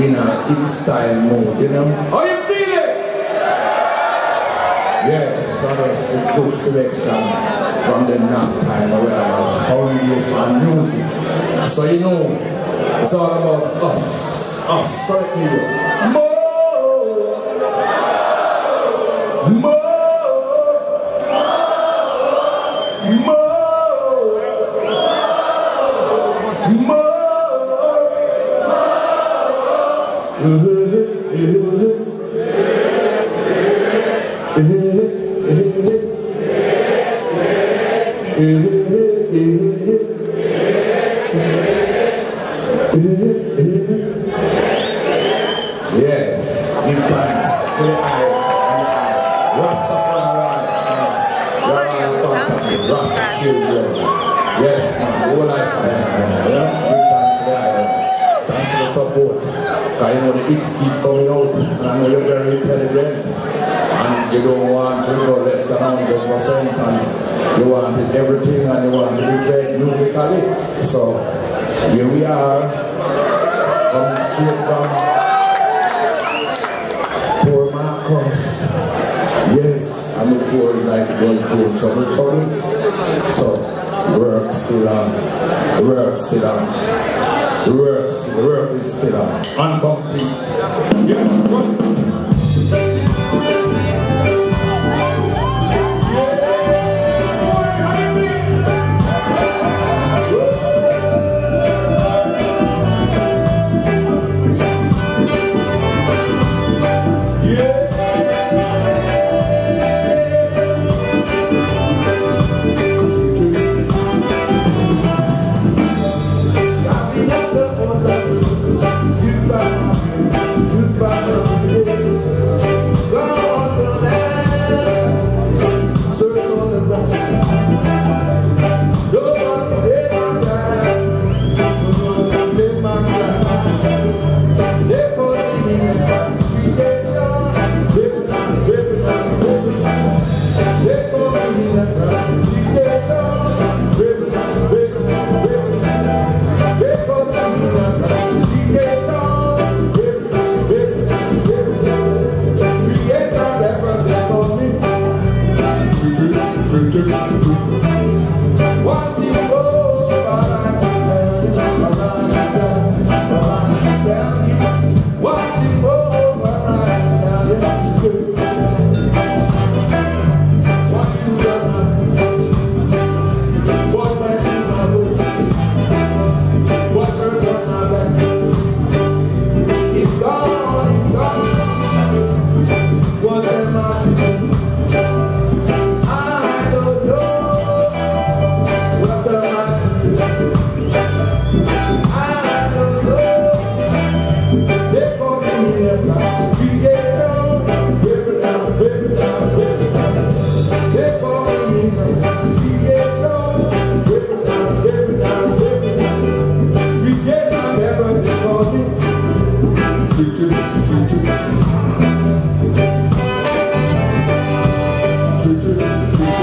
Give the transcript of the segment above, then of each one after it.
in a king style mode, you know? How you feel it? Yes, that was a good selection from the nap time or whatever, foundation music. So you know, it's all about us, us, Sonic New Yes, you guys. Say I. Rastafari. Yes, man. Yeah, thanks for the support. I know the hits keep coming out. And I know you're very intelligent. You don't want to go less than 100% and you want everything and you want to be fed musically. So here we are, coming straight from poor Marcus. Yes, I'm before like going was trouble trouble. So work still on, work still on. The work, the work is still on. Incomplete. Yeah.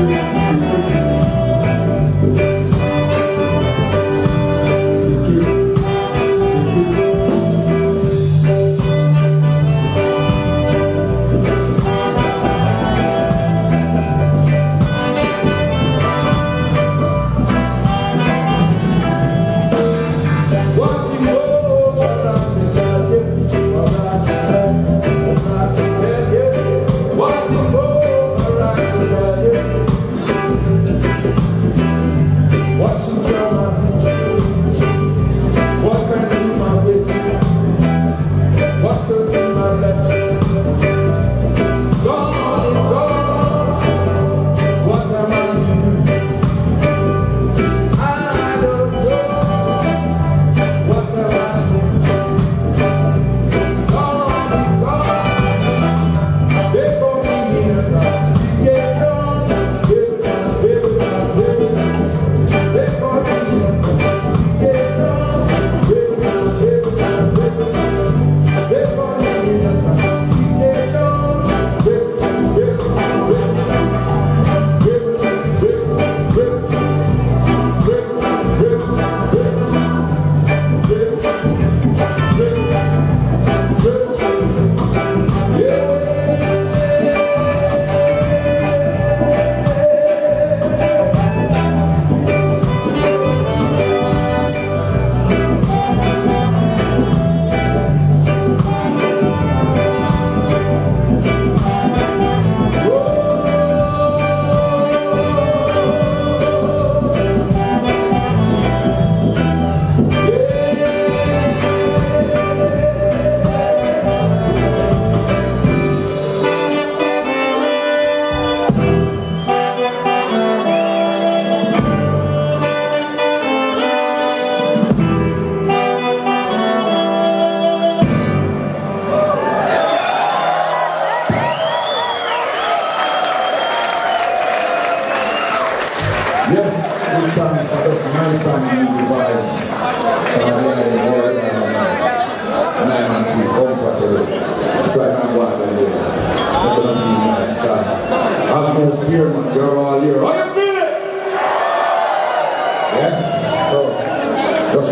love.